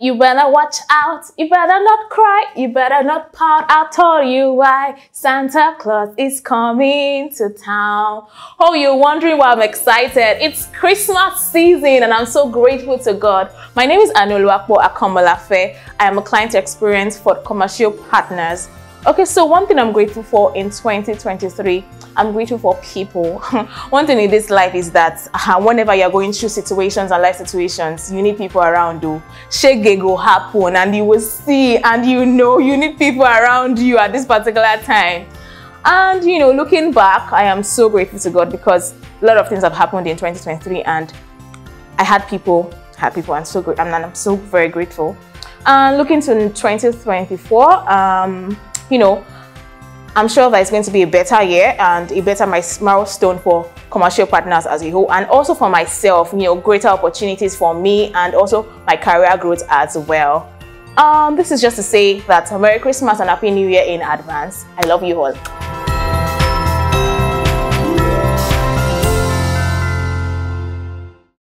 You better watch out. You better not cry. You better not pout. I'll tell you why. Santa Claus is coming to town. Oh, you're wondering why I'm excited. It's Christmas season and I'm so grateful to God. My name is Anuoluwapo Akomolafe. I am a client experience for Comercio Partners. Okay, so one thing I'm grateful for in 2023, I'm grateful for people. one thing in this life is that uh, whenever you're going through situations and life situations, you need people around you. Shege go happen and you will see and you know you need people around you at this particular time. And you know, looking back, I am so grateful to God because a lot of things have happened in 2023 and I had people, had people, and so good, and I'm so very grateful. And looking to 2024, um, you know, I'm sure that it's going to be a better year and a better milestone for Comercio Partners as a whole and also for myself, you know, greater opportunities for me and also my career growth as well. Um, this is just to say that Merry Christmas and Happy New Year in advance. I love you all.